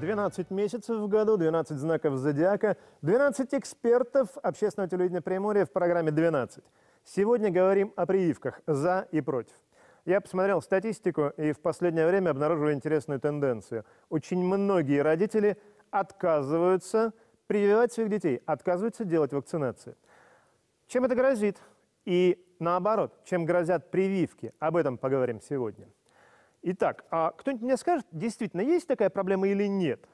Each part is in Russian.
12 месяцев в году, 12 знаков зодиака, 12 экспертов общественного телевидения Приморья в программе «12». Сегодня говорим о прививках «за» и «против». Я посмотрел статистику и в последнее время обнаружил интересную тенденцию. Очень многие родители отказываются прививать своих детей, отказываются делать вакцинацию. Чем это грозит? И наоборот, чем грозят прививки? Об этом поговорим сегодня. Итак, а кто-нибудь мне скажет, действительно, есть такая проблема или нет?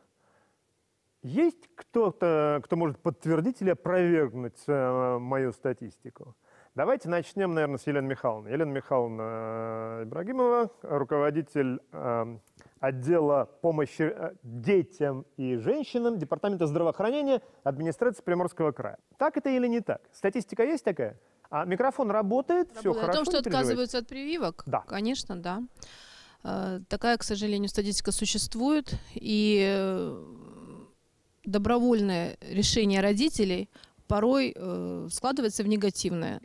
Есть кто-то, кто может подтвердить или опровергнуть э, мою статистику? Давайте начнем, наверное, с Елены Михайловны. Елена Михайловна э, Ибрагимова, руководитель э, отдела помощи э, детям и женщинам Департамента здравоохранения администрации Приморского края. Так это или не так? Статистика есть такая? А микрофон работает, Работает. все хорошо. О том, что отказываются от прививок? Да. Конечно, да. Э, Такая, к сожалению, статистика существует, и э, добровольное решение родителей порой э, складывается в негативное,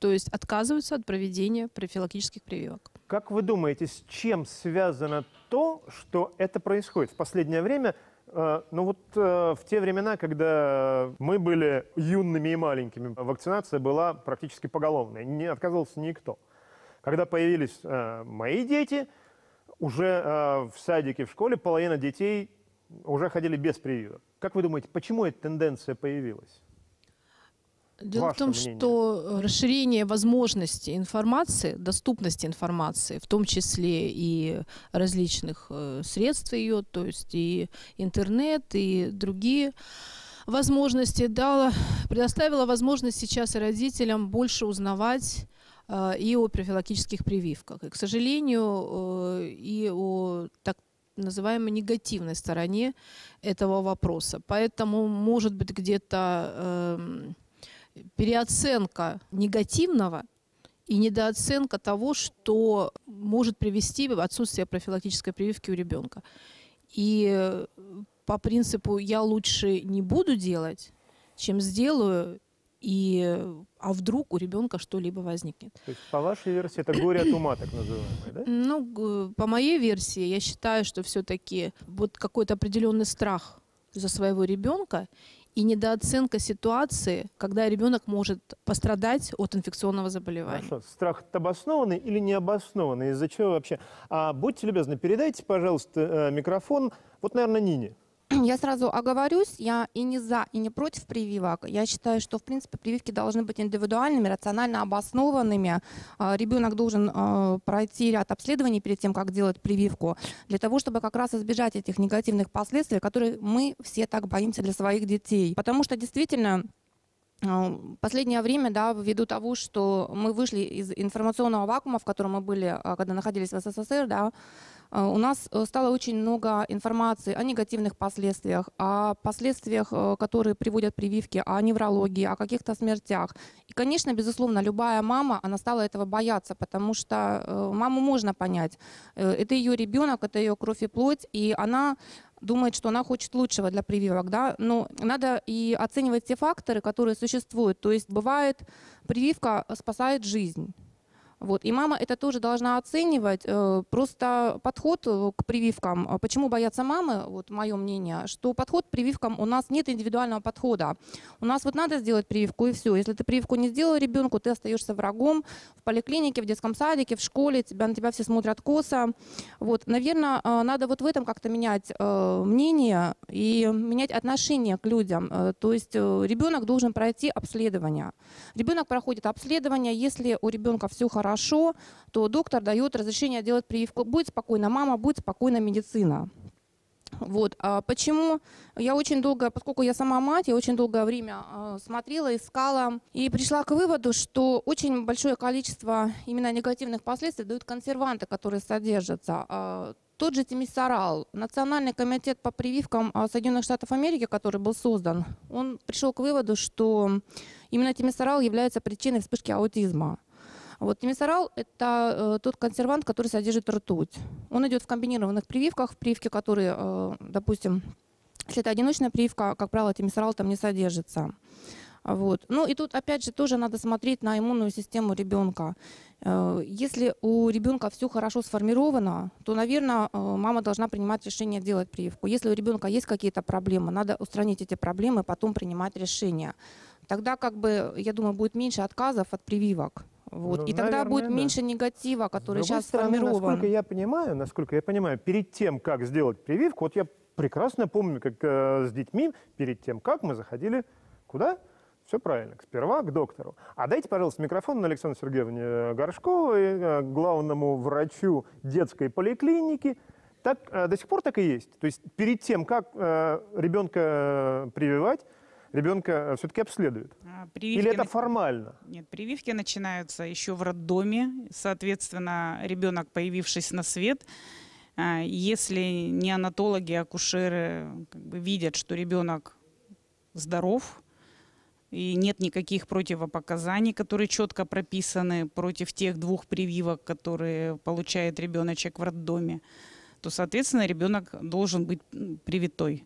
то есть отказываются от проведения профилактических прививок. Как вы думаете, с чем связано то, что это происходит? В последнее время, ну вот в те времена, когда мы были юными и маленькими, вакцинация была практически поголовная, не отказывался никто. Когда появились мои дети, уже э, в садике, в школе половина детей уже ходили без прививок. Как вы думаете, почему эта тенденция появилась? Дело Ваше в том, мнение. что расширение возможностей информации, доступности информации, в том числе и различных э, средств ее, то есть и интернет, и другие возможности, дало, предоставила возможность сейчас и родителям больше узнавать и о профилактических прививках. И, к сожалению, э, и о так называемой негативной стороне этого вопроса. Поэтому, может быть, где-то эм, переоценка негативного и недооценка того, что может привести отсутствие профилактической прививки у ребенка. И э, по принципу «я лучше не буду делать, чем сделаю», и а вдруг у ребенка что-либо возникнет. То есть, по вашей версии, это горе от ума, так называемое, да? Ну, по моей версии, я считаю, что все-таки вот какой-то определенный страх за своего ребенка и недооценка ситуации, когда ребенок может пострадать от инфекционного заболевания. Хорошо. Страх обоснованный или необоснованный? Из-за чего вообще? А будьте любезны, передайте, пожалуйста, э, микрофон, вот, наверное, Нине. Я сразу оговорюсь, я и не за, и не против прививок. Я считаю, что, в принципе, прививки должны быть индивидуальными, рационально обоснованными. А, Ребенок должен а, пройти ряд обследований перед тем, как делать прививку, для того, чтобы как раз избежать этих негативных последствий, которые мы все так боимся для своих детей. Потому что действительно Последнее время, да, ввиду того, что мы вышли из информационного вакуума, в котором мы были, а, когда находились в СССР, да, а, у нас э, стало очень много информации о негативных последствиях, о последствиях, э, которые приводят прививки, о неврологии, о каких-то смертях. И, конечно, безусловно, любая мама, она стала этого бояться, потому что э, маму можно понять. Это ее ребенок, это ее кровь и плоть, и она думает, что она хочет лучшего для прививок, да, но надо и оценивать те факторы, которые существуют. То есть бывает, прививка спасает жизнь. Вот. И мама это тоже должна оценивать. Э, Просто подход э, к прививкам. э, Почему боятся мамы, вот мое мнение, что подход к прививкам у нас нет индивидуального подхода. У нас вот надо сделать прививку и все. Если ты прививку не сделал ребенку, ты остаешься врагом в поликлинике, в детском садике, в школе, тебя, на тебя все смотрят косо. Вот. Наверное, э, надо вот в этом как-то менять мнение и менять отношение к людям. То есть ребенок должен пройти обследование. Ребенок проходит обследование, если у ребенка все хорошо, то доктор дает разрешение делать прививку. Будет спокойна мама, будет спокойна медицина. Вот. А почему я очень долго, поскольку я сама мать, я очень долгое время э, смотрела, искала и пришла к выводу, что очень большое количество именно негативных последствий дают консерванты, которые содержатся. А, Тот же тимисорал, Национальный комитет по прививкам а, Соединенных Штатов Америки, который был создан, он пришел к выводу, что именно тимисорал является причиной вспышки аутизма. Вот тимисорал – это э, тот консервант, который содержит ртуть. Он идет в комбинированных прививках, в прививке, которые, э, допустим, если это одиночная прививка, как правило, тимисорал там не содержится. Вот. Ну и тут опять же тоже надо смотреть на иммунную систему ребенка. Э, если у ребенка все хорошо сформировано, то, наверное, э, мама должна принимать решение делать прививку. Если у ребенка есть какие-то проблемы, надо устранить эти проблемы, потом принимать решение. Тогда, как бы, я думаю, будет меньше отказов от прививок. Вот. Ну, и тогда наверное, будет да. меньше негатива, который сейчас стороны, сформирован. Насколько я понимаю, насколько я понимаю, перед тем, как сделать прививку, вот я прекрасно помню, как э, с детьми, перед тем, как мы заходили куда? Все правильно, сперва к доктору. А дайте, пожалуйста, микрофон на Александру Сергеевне Горшковой, э, главному врачу детской поликлиники. Так, э, до сих пор так и есть. То есть перед тем, как э, ребенка э, прививать, ребенка все-таки обследуют. А, Прививки Или это формально? Нет, прививки начинаются еще в роддоме. Соответственно, ребенок, появившись на свет, а, если неонатологи, акушеры как бы видят, что ребенок здоров, и нет никаких противопоказаний, которые четко прописаны против тех двух прививок, которые получает ребеночек в роддоме, то, соответственно, ребенок должен быть привитой.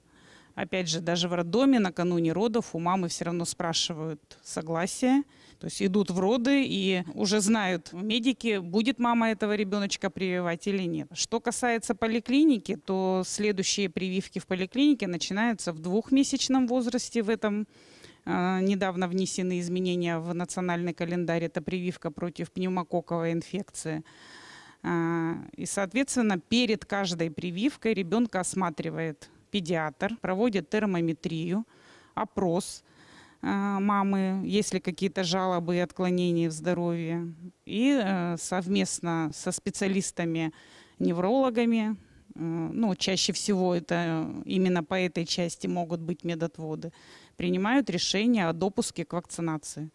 Опять же, даже в роддоме накануне родов у мамы все равно спрашивают согласие. То есть идут в роды и уже знают медики, будет мама этого ребеночка прививать или нет. Что касается поликлиники, то следующие прививки в поликлинике начинаются в двухмесячном возрасте. В этом э, недавно внесены изменения в национальный календарь. Это прививка против пневмококковой инфекции. А, И, соответственно, перед каждой прививкой ребенка осматривает педиатр, проводит термометрию, опрос а, мамы, есть ли какие-то жалобы и отклонения в здоровье. И э, совместно со специалистами, неврологами, э, ну, чаще всего это э, именно по этой части могут быть медотводы, принимают решение о допуске к вакцинации.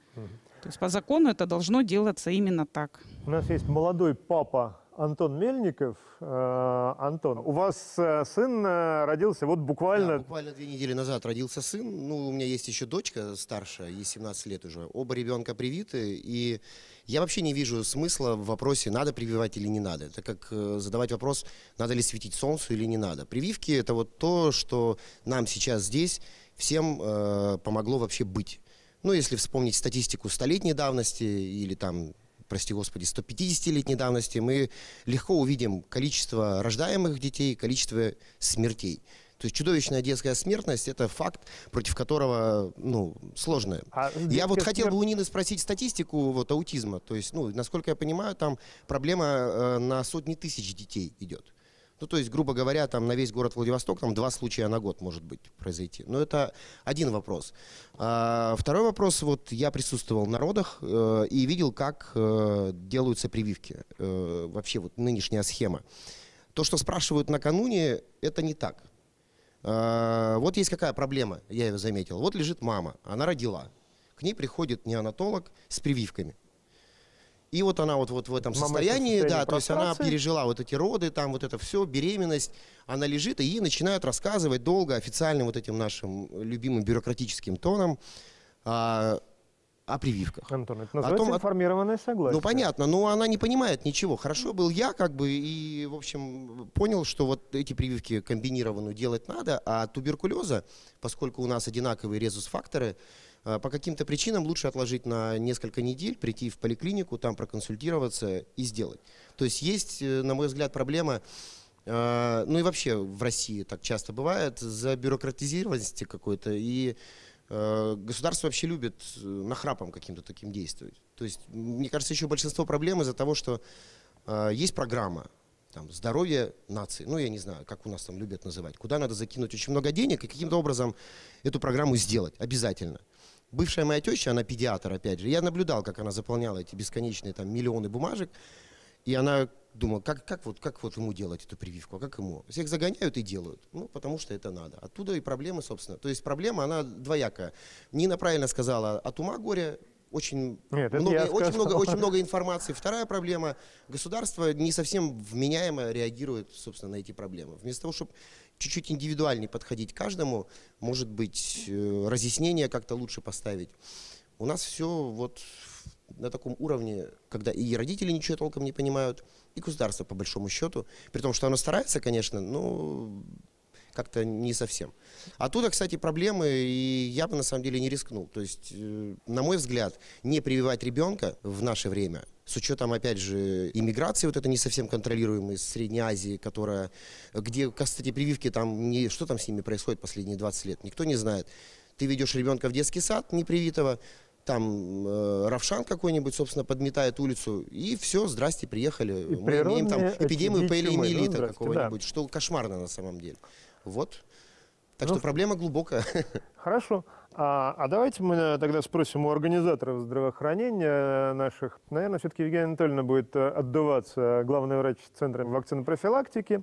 То есть по закону это должно делаться именно так. У нас есть молодой папа Антон Мельников. Э, Антон, у вас э, сын э, родился вот Да, буквально... буквально две недели назад родился сын. Ну, у меня есть еще дочка старшая, ей 17 лет уже. Оба ребенка привиты. И я вообще не вижу смысла в вопросе, надо прививать или не надо. Это как задавать вопрос, надо ли светить солнцу или не надо. Прививки – это вот то, что нам сейчас здесь всем э, помогло вообще быть. Ну, если вспомнить статистику столетней давности или там прости господи, 150-летней давности, мы легко увидим количество рождаемых детей, количество смертей. То есть чудовищная детская смертность – это факт, против которого ну, сложно. А Я вот хотел бы у Нины спросить статистику вот, аутизма. То есть, ну, насколько я понимаю, там проблема э, на сотни тысяч детей идет. Ну, то есть, грубо говоря, там на весь город Владивосток там два случая на год может быть произойти. Но это один вопрос. А, второй вопрос, вот я присутствовал на родах э, и видел, как э, делаются прививки. Э, вообще вот нынешняя схема. То, что спрашивают накануне, это не так. А, вот есть какая проблема, я ее заметил. Вот лежит мама, она родила. К ней приходит неонатолог с прививками. И вот она вот, вот в этом Мама состоянии, состоянии да, то есть она пережила вот эти роды, там вот это все, беременность, она лежит, и ей начинают рассказывать долго, официальным вот этим нашим любимым бюрократическим тоном а, о прививках. Антон, это О называется том, о- информированное согласие. Ну понятно, но она не понимает ничего. Хорошо был я, как бы, и, в общем, понял, что вот эти прививки комбинированную делать надо, а туберкулеза, поскольку у нас одинаковые резус-факторы, по каким-то причинам лучше отложить на несколько недель, прийти в поликлинику, там проконсультироваться и сделать. То есть есть, э, на мой взгляд, проблема, э, ну и вообще в России так часто бывает, за бюрократизированности какой-то, и э, государство вообще любит э, нахрапом каким-то таким действовать. То есть, мне кажется, еще большинство проблем из-за того, что э, есть программа, там, здоровье нации, ну, я не знаю, как у нас там любят называть, куда надо закинуть очень много денег и каким-то образом эту программу сделать обязательно. Бывшая моя теща, она педиатр, опять же, я наблюдал, как она заполняла эти бесконечные там миллионы бумажек, и она думала, как, как, вот, как вот ему делать эту прививку, а как ему? Всех загоняют и делают, ну, потому что это надо. Оттуда и проблемы, собственно. То есть проблема, она двоякая. Нина правильно сказала, от ума горе, очень Нет, много, очень, много, очень много информации. Вторая проблема, государство не совсем вменяемо реагирует, собственно, на эти проблемы. Вместо того, чтобы чуть-чуть индивидуальнее подходить к каждому, может быть, э, разъяснение как-то лучше поставить. У нас все вот на таком уровне, когда и родители ничего толком не понимают, и государство по большому счету, при том, что оно старается, конечно, но как-то не совсем. Оттуда, кстати, проблемы, и я бы на самом деле не рискнул. То есть, э, на мой взгляд, не прививать ребенка в наше время, с учетом, опять же, иммиграции, вот это не совсем контролируемой из Средней Азии, которая, где, кстати, прививки там, не, что там с ними происходит последние 20 лет, никто не знает. Ты ведешь ребенка в детский сад непривитого, там э, Равшан какой-нибудь, собственно, подметает улицу, и все, здрасте, приехали. И Мы имеем там эпидемию полиомиелита здрасте, какого-нибудь, да. что кошмарно на самом деле. Вот. Так Ну, что проблема глубокая. Хорошо. А, а давайте мы э, тогда спросим у организаторов здравоохранения э, наших. Наверное, все-таки Евгения Анатольевна будет э, отдуваться, главный врач Центра вакцины профилактики.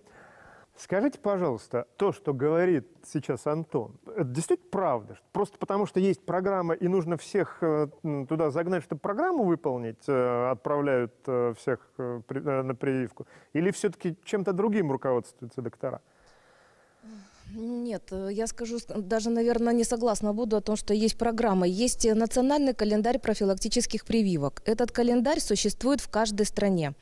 Скажите, пожалуйста, то, что говорит сейчас Антон, это действительно правда? Просто потому, что есть программа, и нужно всех туда загнать, чтобы программу выполнить, отправляют всех на прививку? Или все-таки чем-то другим руководствуются доктора? Нет, э, я скажу, даже, наверное, не согласна буду о том, что есть программа. Есть э, национальный календарь профилактических прививок. Этот календарь существует в каждой стране.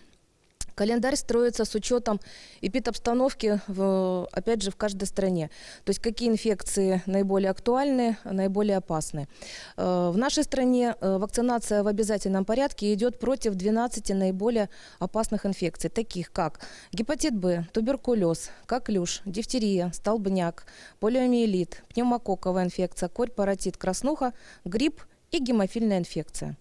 Календарь строится с учетом эпидобстановки, опять же, в каждой стране. То есть какие инфекции наиболее актуальны, наиболее опасны. Э, В нашей стране э, вакцинация в обязательном порядке идет против 12 наиболее опасных инфекций, таких как гепатит Б, туберкулез, коклюш, дифтерия, столбняк, полиомиелит, пневмококковая инфекция, корь, паротит, краснуха, грипп и гемофильная инфекция.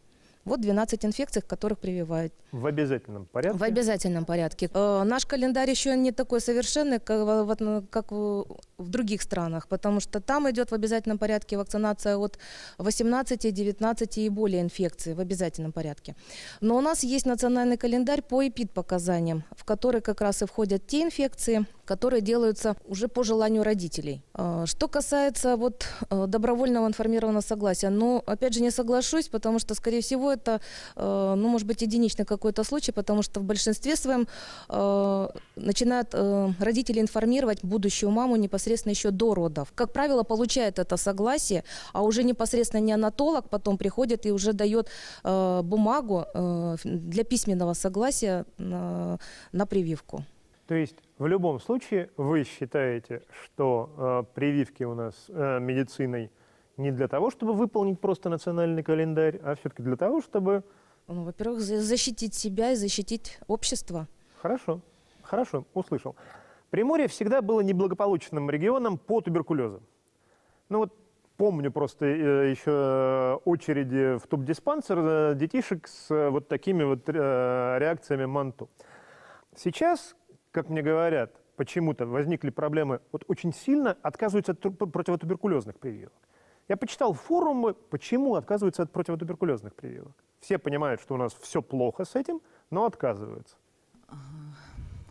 Вот 12 инфекций, которых прививают. В обязательном порядке? В обязательном порядке. Э, наш календарь еще не такой совершенный, как, в- вот, ну, как в, в других странах, потому что там идет в обязательном порядке вакцинация от 18, 19 и более инфекций в обязательном порядке. Но у нас есть национальный календарь по эпид-показаниям, в который как раз и входят те инфекции, которые делаются уже по желанию родителей. Э, Что касается вот э, добровольного информированного согласия, ну, опять же, не соглашусь, потому что, скорее всего, это, э, ну, может быть, единичный какой-то случай, потому что в большинстве своем э, начинают родители информировать будущую маму непосредственно еще до родов. Как правило, получает это согласие, а уже непосредственно неонатолог потом приходит и уже дает бумагу для письменного согласия на, на прививку. То есть в любом случае вы считаете, что э, прививки у нас э, медициной не для того, чтобы выполнить просто национальный календарь, а все-таки для того, чтобы... Ну, во-первых, за- защитить себя и защитить общество. Хорошо, хорошо, услышал. Приморье всегда было неблагополучным регионом по туберкулезу. Ну вот помню просто э, еще очереди в тубдиспансер э, детишек с э, вот такими вот э, реакциями МАНТУ. Сейчас, как мне говорят, почему-то возникли проблемы, вот очень сильно отказываются от ту- противотуберкулезных прививок. Я почитал форумы, почему отказываются от противотуберкулезных прививок. Все понимают, что у нас все плохо с этим, но отказываются.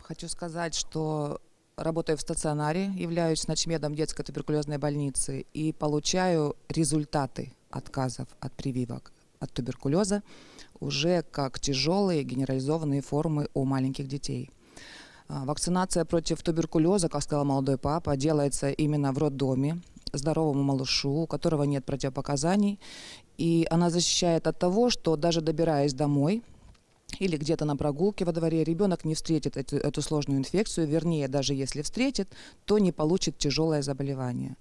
Хочу сказать, что работаю в стационаре, являюсь начмедом детской туберкулезной больницы и получаю результаты отказов от прививок от туберкулеза уже как тяжелые генерализованные формы у маленьких детей. А, Вакцинация против туберкулеза, как сказал молодой папа, делается именно в роддоме здоровому малышу, у которого нет противопоказаний. И она защищает от того, что даже добираясь домой, или где-то на прогулке во дворе ребенок не встретит эту, эту сложную инфекцию, вернее, даже если встретит, то не получит тяжелое заболевание.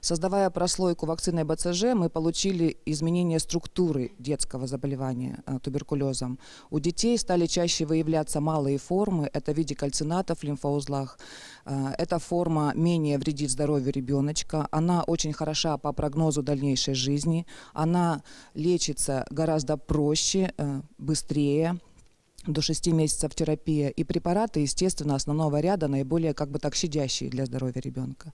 Создавая прослойку вакцины БЦЖ, мы получили изменение структуры детского заболевания э, туберкулезом. У детей стали чаще выявляться малые формы, это в виде кальцинатов в лимфоузлах. Э, Эта форма менее вредит здоровью ребеночка, она очень хороша по прогнозу дальнейшей жизни, она лечится гораздо проще, э, быстрее, до 6 месяцев терапия. И препараты, естественно, основного ряда наиболее как бы так щадящие для здоровья ребенка.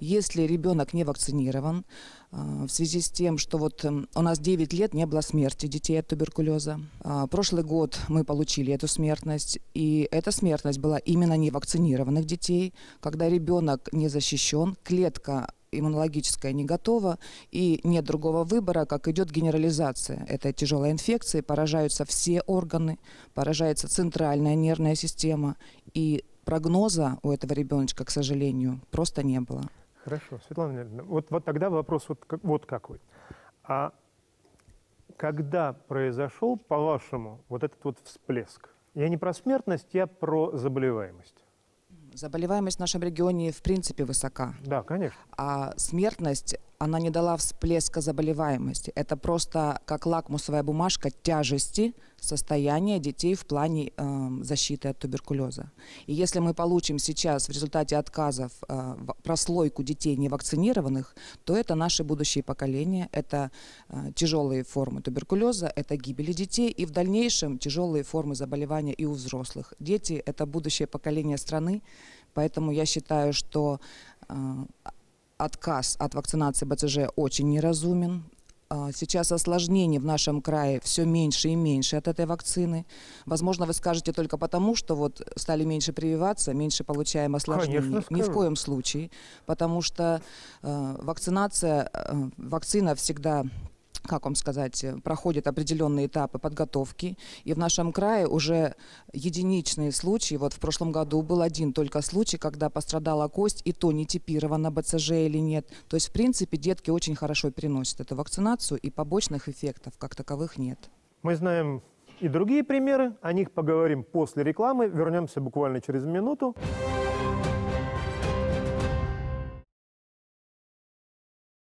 Если ребенок не вакцинирован, а, в связи с тем, что вот эм, у нас 9 лет не было смерти детей от туберкулеза. А, Прошлый год мы получили эту смертность, и эта смертность была именно невакцинированных детей, когда ребенок не защищен, клетка иммунологическая не готова, и нет другого выбора, как идет генерализация этой тяжелой инфекции, поражаются все органы, поражается центральная нервная система, и прогноза у этого ребеночка, к сожалению, просто не было. Хорошо, Светлана Леонидовна, вот, вот тогда вопрос вот, вот какой. А когда произошел, по-вашему, вот этот вот всплеск? Я не про смертность, я про заболеваемость. Заболеваемость в нашем регионе в принципе высока. Да, конечно. А смертность, она не дала всплеска заболеваемости. Это просто как лакмусовая бумажка тяжести состояния детей в плане э, защиты от туберкулеза. И если мы получим сейчас в результате отказов э, прослойку детей невакцинированных, то это наши будущие поколения, это э, тяжелые формы туберкулеза, это гибели детей и в дальнейшем тяжелые формы заболевания и у взрослых. Дети – это будущее поколение страны, поэтому я считаю, что э, отказ от вакцинации БЦЖ очень неразумен. А, Сейчас осложнений в нашем крае все меньше и меньше от этой вакцины. Возможно, вы скажете только потому, что вот стали меньше прививаться, меньше получаем осложнений. Конечно, Ни в коем случае, потому что э, вакцинация, э, вакцина всегда как вам сказать, э, проходит определенные этапы подготовки. И в нашем крае уже единичные случаи. Вот в прошлом году был один только случай, когда пострадала кость, и то не типировано БЦЖ или нет. То есть, в принципе, детки очень хорошо переносят эту вакцинацию, и побочных эффектов как таковых нет. Мы знаем и другие примеры, о них поговорим после рекламы. Вернемся буквально через минуту.